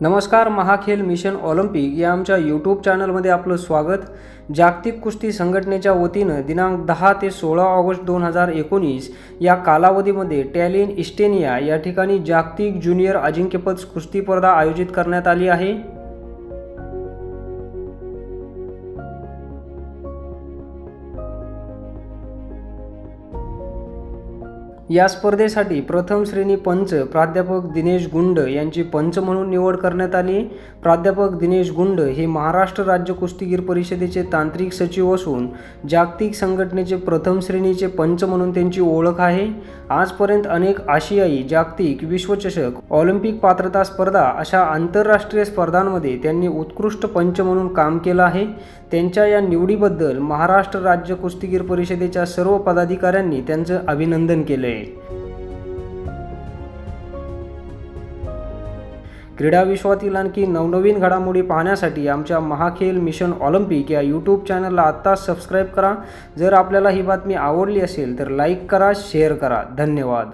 नमस्कार महाखेल mission Olympic या आमच्या यूट्यूब चॅनलमध्ये आपलं स्वागत. जागतिक कुस्ती संघटनेच्या वतीनं दिनांक दहा ते सोळा ऑगस्ट दोन हजार एकोणीस या कालावधीमध्ये टॅलिन इस्टेनिया या ठिकाणी जागतिक ज्युनियर अजिंक्यपद कुस्ती स्पर्धा आयोजित करण्यात आली आहे. या स्पर्धेसाठी प्रथम श्रेणी पंच प्राध्यापक दिनेश गुंड यांची पंच म्हणून निवड करण्यात आली. प्राध्यापक दिनेश गुंड हे महाराष्ट्र राज्य कुस्तीगीर परिषदेचे तांत्रिक सचिव असून जागतिक संघटनेचे प्रथम श्रेणीचे पंच म्हणून त्यांची ओळख आहे. आजपर्यंत अनेक आशियाई जागतिक विश्वचषक ऑलिम्पिक पात्रता स्पर्धा अशा आंतरराष्ट्रीय स्पर्धांमध्ये त्यांनी उत्कृष्ट पंच म्हणून काम केलं आहे. त्यांच्या या निवडीबद्दल महाराष्ट्र राज्य कुस्तीगीर परिषदेच्या सर्व पदाधिकाऱ्यांनी त्यांचं अभिनंदन केलं आहे क्रीडा विश्वातील आणखी नवनवीन घडामोडी पाहण्यासाठी आमच्या महाखेल मिशन ऑलिम्पिक या यूट्यूब चॅनलला आत्ताच सबस्क्राईब करा. जर आपल्याला ही बातमी आवडली असेल तर लाईक करा शेअर करा. धन्यवाद.